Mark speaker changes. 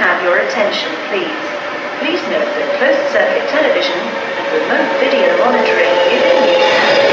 Speaker 1: Have your attention, please. Please note that closed-circuit television and remote video monitoring is in use